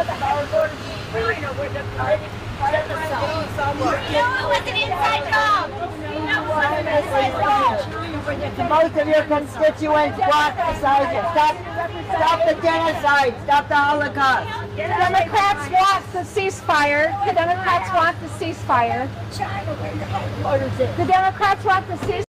It was an inside job. Most of your constituents want the you. Stop, stop the genocide. Stop the Holocaust. The Democrats want the ceasefire. The Democrats want the ceasefire. The. The Democrats want the ceasefire.